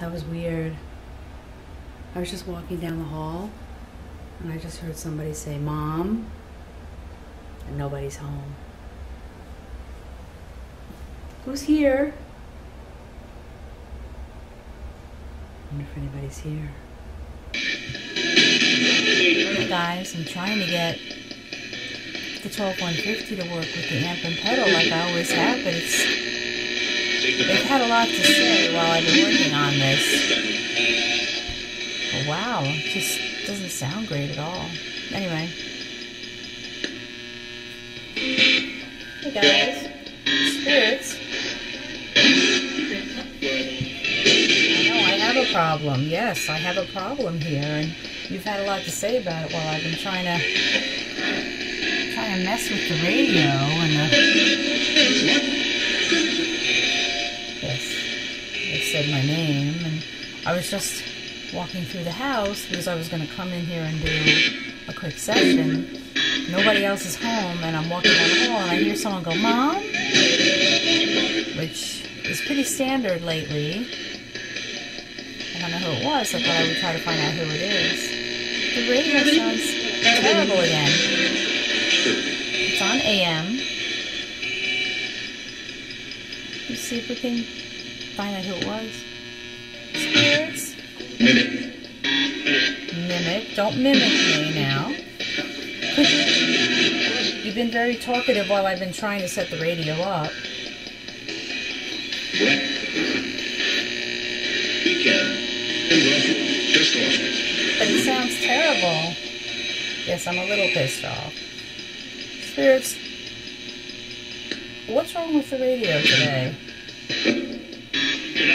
That was weird. I was just walking down the hall and I just heard somebody say, Mom, and nobody's home. Who's here? I wonder if anybody's here. Hey guys, I'm trying to get the 12150 to work with the amp and pedal like I always have, but it's they've had a lot to say while I've been working on this. But wow, it just doesn't sound great at all. Anyway. Hey guys, spirits. I know I have a problem. Yes, I have a problem here, and you've had a lot to say about it while I've been trying to trying to mess with the radio and the. I was just walking through the house because I was going to come in here and do a quick session. Nobody else is home, and I'm walking down the hall, and I hear someone go, "Mom," which is pretty standard lately. I don't know who it was. I thought I would try to find out who it is. The radio sounds terrible again. It's on AM. Let's see if we can find out who it was. Mimic. Mimic. Don't mimic me now. You've been very talkative while I've been trying to set the radio up. Wet. Pecan. And Russell. Just off. But it sounds terrible. Yes, I'm a little pissed off. Spirits, what's wrong with the radio today?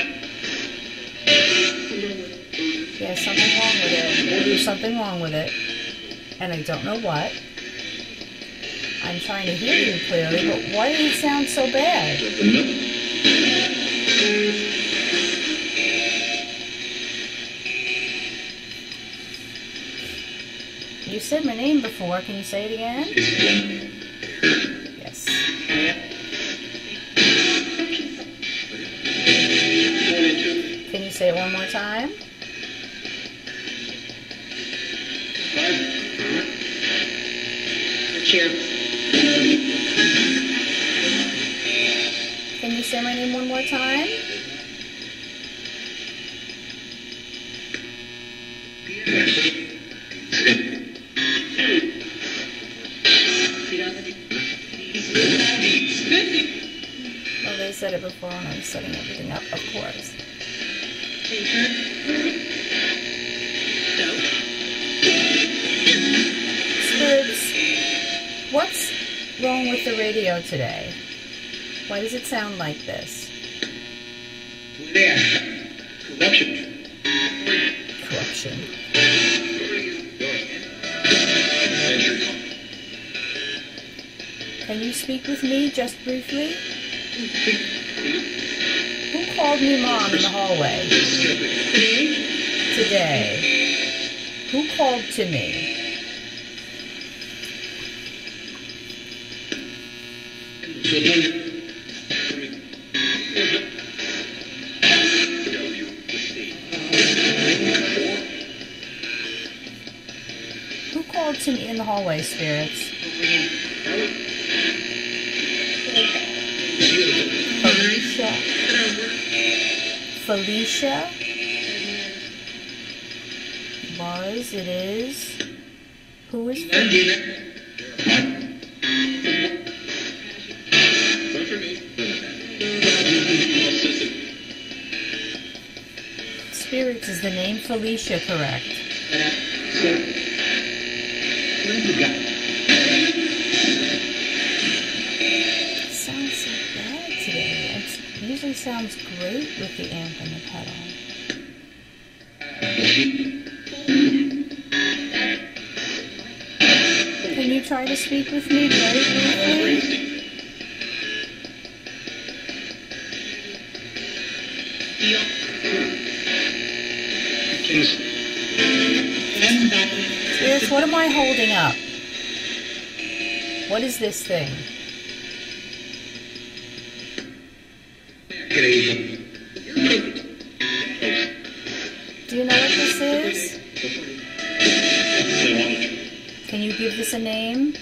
Yeah, something wrong with it. There's something wrong with it. And I don't know what. I'm trying to hear you clearly, but why did it sound so bad? You said my name before. Can you say it again? Yes. Can you say it one more time? Chair. Can you say my name one more time? Well, they said it before when I was setting everything up, of course. Wrong with the radio today? Why does it sound like this? There. Corruption. Corruption. Can you speak with me just briefly? Who called me mom in the hallway today? Who called to me? Who called to me in the hallway, spirits? Felicia. Felicia. Buzz, it is. Who is Felicia? Spirits is the name Felicia, correct? Sounds so bad today. It usually sounds great with the amp and the pedal. Can you try to speak with me very briefly? Spirits, what am I holding up? What is this thing? Do you know what this is? Can you give this a name?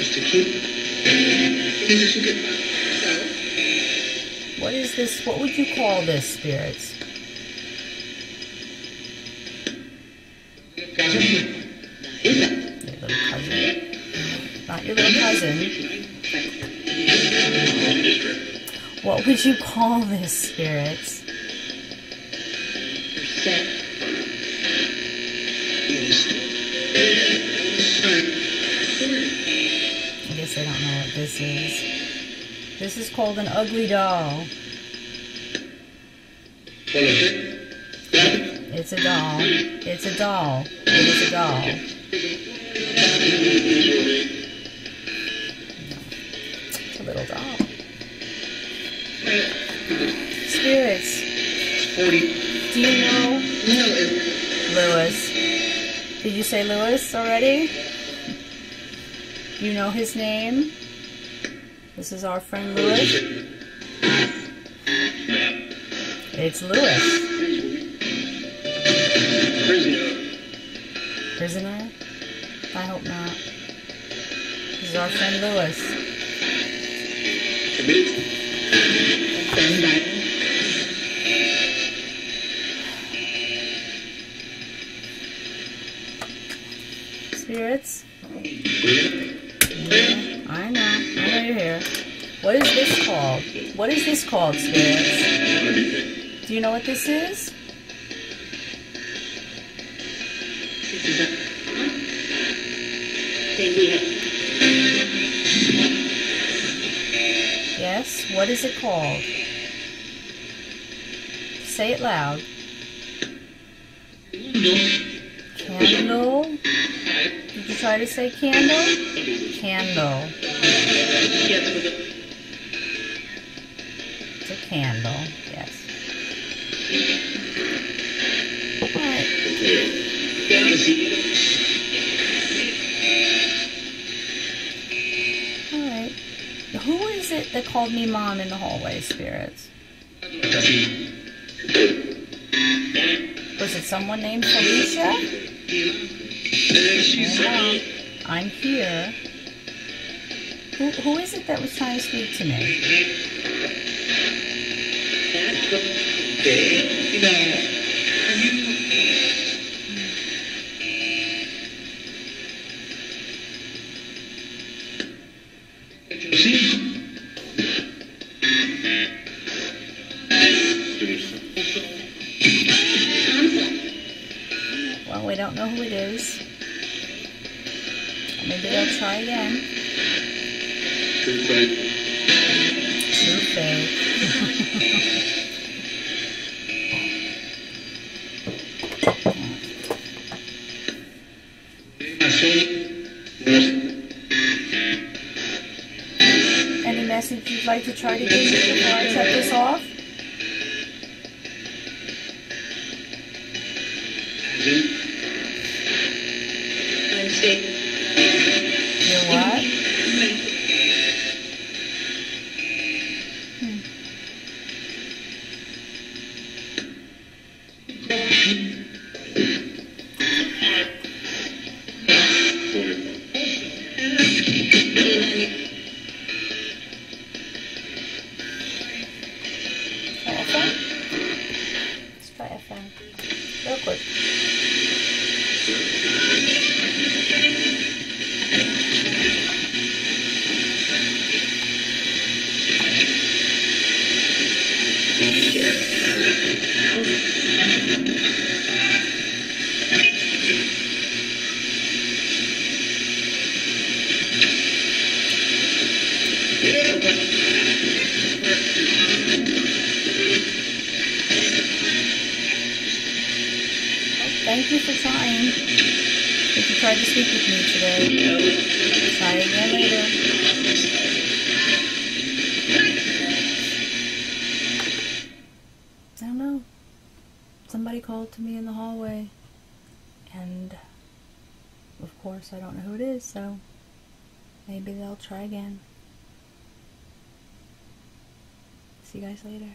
Mr. King? What is this? What would you call this, spirits? Your little cousin. Not your little cousin. What would you call this, spirits? I guess I don't know what this is. This is called an ugly doll. It's a doll. It's a doll. It is a doll. It's a little doll. Spirits, do you know Lewis? Did you say Lewis already? You know his name? This is our friend Lewis. It's Lewis. Prisoner? Prisoner? I hope not. This is our friend Lewis. Spirits? Yeah, I know. I know you're here. What is this called? What is this called, spirits? Do you know what this is? Yes? What is it called? Say it loud. Candle? Did you try to say candle? Candle. It's a candle, Alright. Who is it that called me mom in the hallway, spirits? Was it someone named Felicia? Mom, I'm here. Who, who is it that was trying to speak to me? Maybe they'll try again. True faith. Any message you'd like to try to give me before I shut this off? さい。You for trying. If you tried to speak with me today, try again later. I don't know. Somebody called to me in the hallway, and of course, I don't know who it is, so maybe they'll try again. See you guys later.